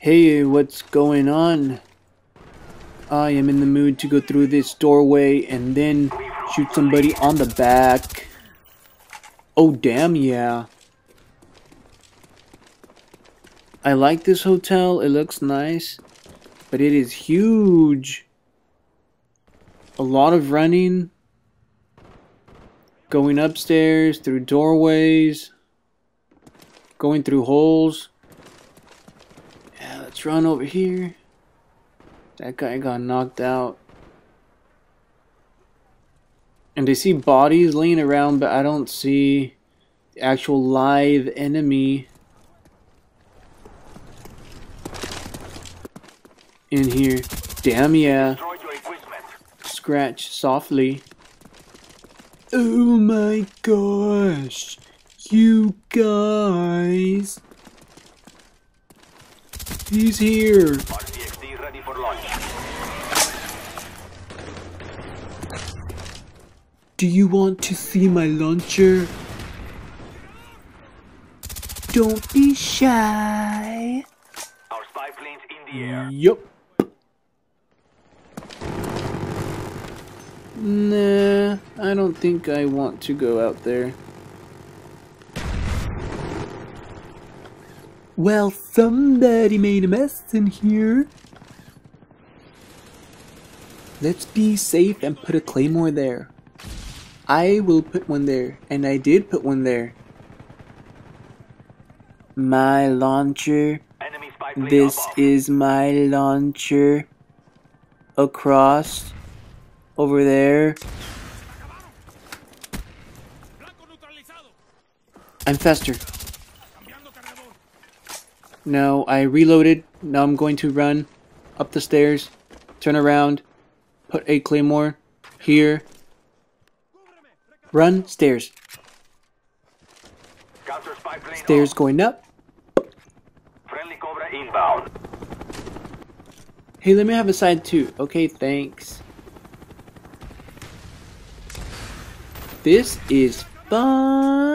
Hey, what's going on? I am in the mood to go through this doorway and then shoot somebody on the back. Oh, damn, yeah. I like this hotel. It looks nice. But it is huge. A lot of running. Going upstairs, through doorways. Going through holes. Let's run over here. That guy got knocked out. And I see bodies laying around, but I don't see the actual live enemy in here. Damn yeah. Scratch softly. Oh my gosh. You guys. He's here. Ready for launch. Do you want to see my launcher? Don't be shy. Our spy planes in the air. Yup. Nah, I don't think I want to go out there. Well, somebody made a mess in here. Let's be safe and put a claymore there. I will put one there, and I did put one there. My launcher. Enemy spy plane This is my launcher. Across. Over there. I'm faster. No, I reloaded. Now I'm going to run up the stairs. Turn around. Put a claymore here. Run stairs. Counter spy plane Stairs going up. Friendly Cobra inbound. Hey, let me have a side too. Okay, thanks. This is fun.